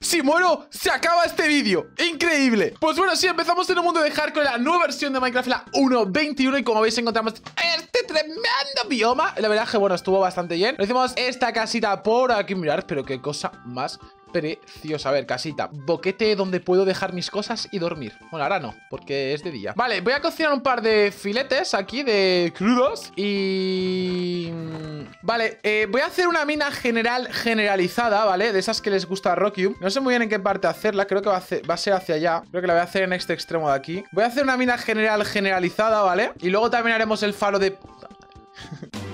Si muero, se acaba este vídeo. Increíble. Pues bueno, sí, empezamos en un mundo de hardcore, la nueva versión de Minecraft, la 1.21. Y como veis, encontramos este tremendo bioma. La verdad que, bueno, estuvo bastante bien. Hicimos esta casita por aquí. Mirar, pero qué cosa más preciosa. A ver, casita. Boquete donde puedo dejar mis cosas y dormir. Bueno, ahora no, porque es de día. Vale, voy a cocinar un par de filetes aquí de crudos. Y... Mm, vale, eh, voy a hacer una mina general generalizada, ¿vale? De esas que les gusta a Rocky. No sé muy bien en qué parte hacerla. Creo que va a, ser hacia allá. Creo que la voy a hacer en este extremo de aquí. Voy a hacer una mina general generalizada, ¿vale? Y luego también haremos el falo de...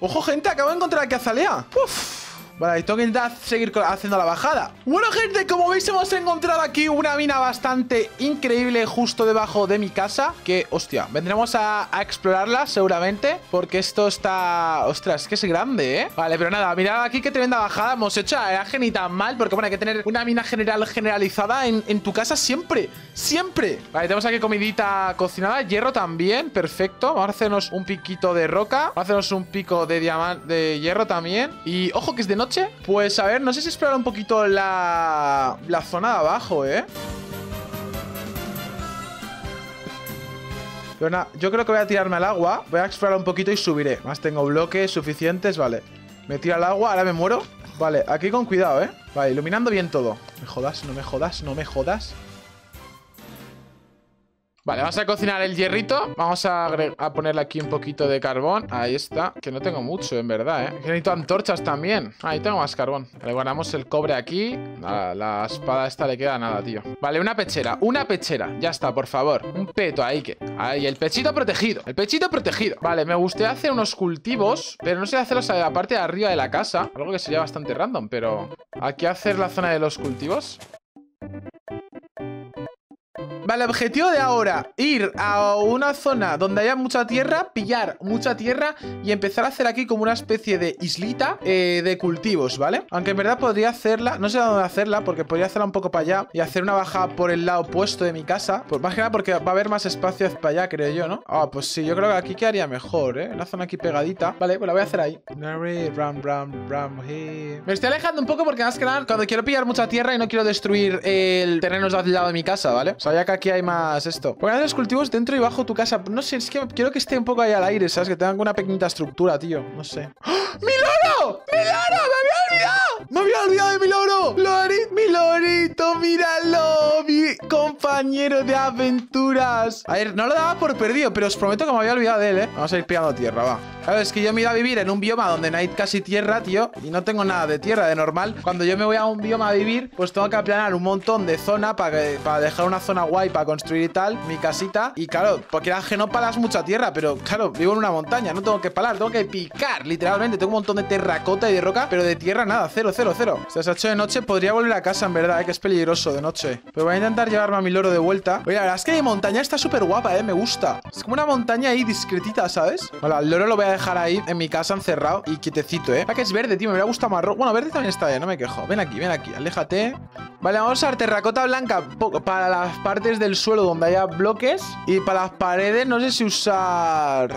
Ojo, gente, acabo de encontrar aquí a Zalea. Uf. Vale, y tengo que intentar seguir haciendo la bajada. Bueno, gente, como veis hemos encontrado aquí una mina bastante increíble justo debajo de mi casa Que, hostia, vendremos a, explorarla seguramente Porque esto está... Ostras, que es grande, ¿eh? Vale, pero nada, mirad aquí qué tremenda bajada hemos hecho. La ni tan mal, porque bueno, hay que tener una mina general generalizada en, tu casa siempre Siempre. Vale, tenemos aquí comidita cocinada Hierro también, perfecto. Vamos a hacernos un piquito de roca Vamos a hacernos un pico de diamante de hierro también. Y, ojo, que es de pues a ver, no sé si explorar un poquito la, la zona de abajo, ¿eh? Pero yo creo que voy a tirarme al agua Voy a explorar un poquito y subiré. Más tengo bloques suficientes, vale. Me tiro al agua, ahora me muero. Vale, aquí con cuidado, ¿eh? Vale, iluminando bien todo. Me jodas, no me jodas, no me jodas Vale, vamos a cocinar el hierrito. Vamos a, ponerle aquí un poquito de carbón. Ahí está, que no tengo mucho en verdad, ¿eh? necesito antorchas también. Ahí tengo más carbón. Le guardamos el cobre aquí. Nada, La espada esta le queda nada, tío. Vale, una pechera, una pechera. Ya está, por favor, un peto ahí que Ahí, el pechito protegido, el pechito protegido. Vale, me gustaría hacer unos cultivos Pero no sé hacerlos a la parte de arriba de la casa. Algo que sería bastante random, pero Aquí hacer la zona de los cultivos Vale, objetivo de ahora Ir a una zona donde haya mucha tierra Pillar mucha tierra Y empezar a hacer aquí como una especie de islita eh, De cultivos, ¿vale? Aunque en verdad podría hacerla No sé dónde hacerla Porque podría hacerla un poco para allá Y hacer una bajada por el lado opuesto de mi casa Pues más que nada porque va a haber más espacio para allá, creo yo, ¿no? Ah, pues sí, yo creo que aquí quedaría mejor, ¿eh? Una zona aquí pegadita Vale, pues la voy a hacer ahí Me estoy alejando un poco porque más que nada Cuando quiero pillar mucha tierra y no quiero destruir el terreno del lado de mi casa, ¿vale? O sea, ya que aquí hay más esto. Poner los cultivos dentro y bajo tu casa. No sé, es que quiero que esté un poco ahí al aire, ¿sabes? Que tengan una pequeña estructura, tío. No sé. ¡Oh! ¡Mi. ¡Me había olvidado! ¡Me había olvidado de mi loro! ¡Lorito! ¡Mi lorito! ¡Míralo! ¡Mi compañero de aventuras! A ver, no lo daba por perdido, pero os prometo que me había olvidado de él, ¿eh? Vamos a ir pillando tierra, va. Claro, es que yo me iba a vivir en un bioma donde no hay casi tierra, tío. Y no tengo nada de tierra de normal. Cuando yo me voy a un bioma a vivir, pues tengo que aplanar un montón de zona para, para dejar una zona guay para construir y tal, mi casita. Y claro, porque era que no palas mucha tierra, pero claro, vivo en una montaña, no tengo que palar, tengo que picar, literalmente. Tengo un montón de terracota y de roca, pero de tierra nada, cero, cero, cero. Se ha hecho de noche, podría volver a casa, en verdad, eh, que es peligroso de noche. Pero voy a intentar llevarme a mi loro de vuelta. Oye, la verdad es que mi montaña está súper guapa, eh, me gusta. Es como una montaña ahí discretita, ¿sabes? Hola, el loro lo voy a dejar ahí en mi casa encerrado y quietecito, ¿eh? Para que es verde, tío, me hubiera gustado marrón. Bueno, verde también está bien, no me quejo. Ven aquí, ven aquí, aléjate. Vale, vamos a usar terracota blanca para las partes del suelo donde haya bloques. Y para las paredes no sé si usar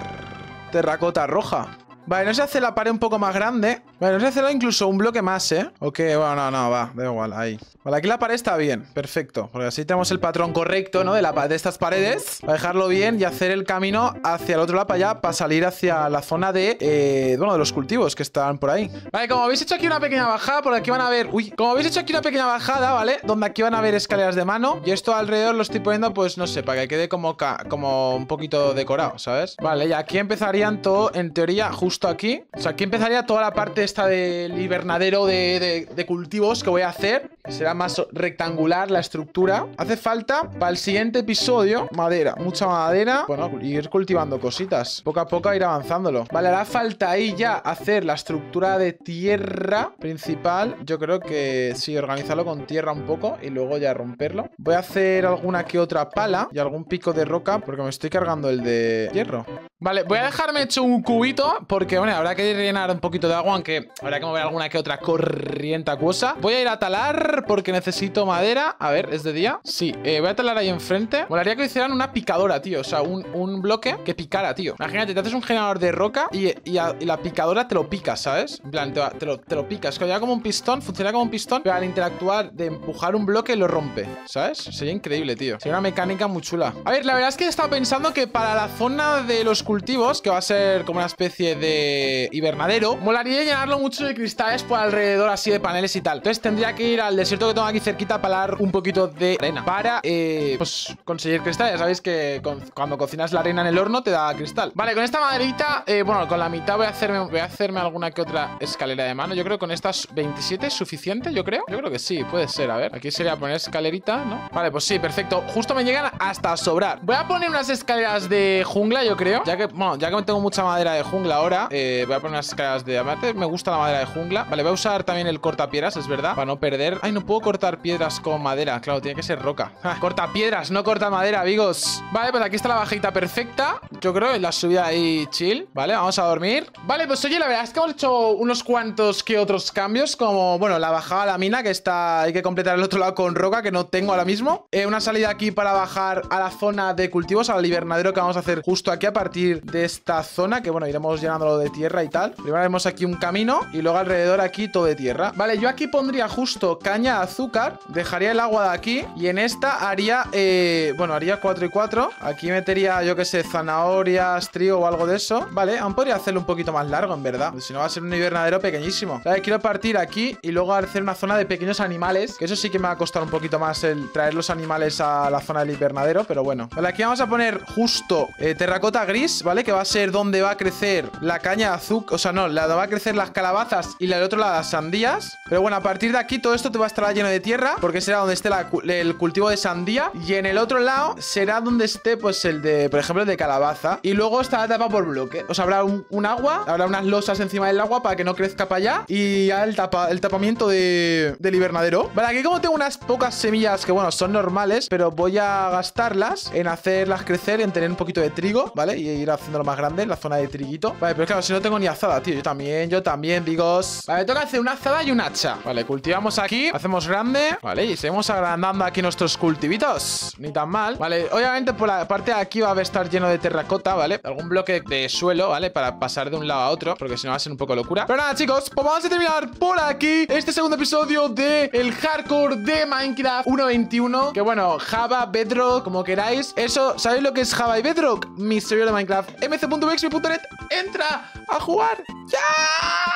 terracota roja. Vale, no se hace la pared un poco más grande. Vale, no se hace incluso un bloque más, ¿eh? Ok, bueno, no, no, va, da igual, ahí. Vale, aquí la pared está bien, perfecto. Porque así tenemos el patrón correcto, ¿no? De, la, de estas paredes. Para dejarlo bien y hacer el camino hacia el otro lado para allá, para salir hacia la zona de, eh, bueno, de los cultivos que están por ahí. Vale, como habéis hecho aquí una pequeña bajada, por aquí van a ver... Uy, como habéis hecho aquí una pequeña bajada, ¿vale? Donde aquí van a ver escaleras de mano. Y esto alrededor lo estoy poniendo, pues, no sé, para que quede como, como un poquito decorado, ¿sabes? Vale, y aquí empezarían todo, en teoría, justo aquí. O sea, aquí empezaría toda la parte esta del invernadero de, cultivos que voy a hacer. Será más rectangular la estructura. Hace falta para el siguiente episodio madera, mucha madera. Bueno, ir cultivando cositas. Poco a poco ir avanzándolo. Vale, hará falta ahí ya hacer la estructura de tierra principal. Yo creo que sí, organizarlo con tierra un poco y luego ya romperlo. Voy a hacer alguna que otra pala y algún pico de roca porque me estoy cargando el de hierro. Vale, voy a dejarme hecho un cubito porque, bueno, habrá que rellenar un poquito de agua, aunque que habrá que mover alguna que otra corriente acuosa. Voy a ir a talar porque necesito madera. A ver, ¿es de día? Sí, eh, voy a talar ahí enfrente. Molaría que hicieran una picadora, tío. O sea, un, un bloque que picara, tío. Imagínate, te haces un generador de roca y, y, la picadora te lo pica, ¿sabes? En plan, te, te, lo, te lo picas. Que como un pistón, funciona como un pistón, pero al interactuar de empujar un bloque lo rompe, ¿sabes? Sería increíble, tío. Sería una mecánica muy chula. A ver, la verdad es que he estado pensando que para la zona de los cultivos, que va a ser como una especie de hibernadero, molaría llenarlo mucho de cristales por alrededor así de paneles y tal. Entonces tendría que ir al desierto que tengo aquí cerquita para dar un poquito de arena para, eh, pues, conseguir cristales. Sabéis que cuando cocinas la arena en el horno te da cristal. Vale, con esta maderita, eh, bueno, con la mitad voy a hacerme, voy a hacerme alguna que otra escalera de mano. Yo creo que con estas 27 es suficiente, yo creo. Yo creo que sí, puede ser. A ver, aquí sería poner escalerita, ¿no? Vale, pues sí, perfecto. Justo me llegan hasta sobrar. Voy a poner unas escaleras de jungla, yo creo. Ya que, bueno, ya que tengo mucha madera de jungla ahora, eh, voy a poner unas escaleras de... Aparte, me gusta la madera de jungla. Vale, voy a usar también el cortapiedras, es verdad, para no perder. Ay, no puedo cortar piedras con madera. Claro, tiene que ser roca. corta piedras, no corta madera, amigos. Vale, pues aquí está la bajita perfecta. Yo creo que la subida ahí chill. Vale, vamos a dormir. Vale, pues oye, la verdad es que hemos hecho unos cuantos que otros cambios, como, bueno, la bajada a la mina, que está... Hay que completar el otro lado con roca, que no tengo ahora mismo. Eh, una salida aquí para bajar a la zona de cultivos, al invernadero que vamos a hacer justo aquí a partir de esta zona, que bueno, iremos llenándolo de tierra y tal. Primero haremos aquí un camino y luego alrededor aquí todo de tierra. Vale, yo aquí pondría justo caña de azúcar, dejaría el agua de aquí y en esta haría, eh, bueno, haría 4 y 4. Aquí metería, yo que sé, zanahorias, trigo o algo de eso. Vale, aún podría hacerlo un poquito más largo, en verdad. Si no va a ser un invernadero pequeñísimo. Vale, quiero partir aquí y luego hacer una zona de pequeños animales, que eso sí que me va a costar un poquito más el traer los animales a la zona del invernadero, pero bueno. Vale, aquí vamos a poner justo eh, terracota gris, ¿vale? Que va a ser donde va a crecer la caña de azúcar, o sea, no, la donde va a crecer las calabazas y la del otro lado las sandías. Pero bueno, a partir de aquí todo esto te va a estar lleno de tierra, porque será donde esté el cultivo de sandía. Y en el otro lado será donde esté, pues, el de, por ejemplo, el de calabaza. Y luego estará tapa por bloque. O sea, habrá un, agua, habrá unas losas encima del agua para que no crezca para allá. Y ya el, tapa, el tapamiento de, del invernadero. Vale, aquí como tengo unas pocas semillas que, bueno, son normales, pero voy a gastarlas en hacerlas crecer, en tener un poquito de trigo, ¿vale? Y ir haciéndolo más grande en la zona de triguito. Vale, pero claro, si no tengo ni azada, tío. Yo también, yo también, vigos. Vale, toca hacer una azada y un hacha. Vale, cultivamos aquí, hacemos grande. Vale, y seguimos agrandando aquí nuestros cultivitos. Ni tan mal. Vale, obviamente por la parte de aquí va a estar lleno de terracota, ¿vale? Algún bloque de suelo, ¿vale? Para pasar de un lado a otro, porque si no va a ser un poco locura. Pero nada, chicos, pues vamos a terminar por aquí este segundo episodio de el hardcore de Minecraft 1.21. Que bueno, Java, Bedrock, como queráis. Eso, ¿sabéis lo que es Java y Bedrock? Mi servidor de Minecraft, mc.bexby.net. Entra a jugar. ¡Ya!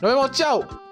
Nos vemos, chao.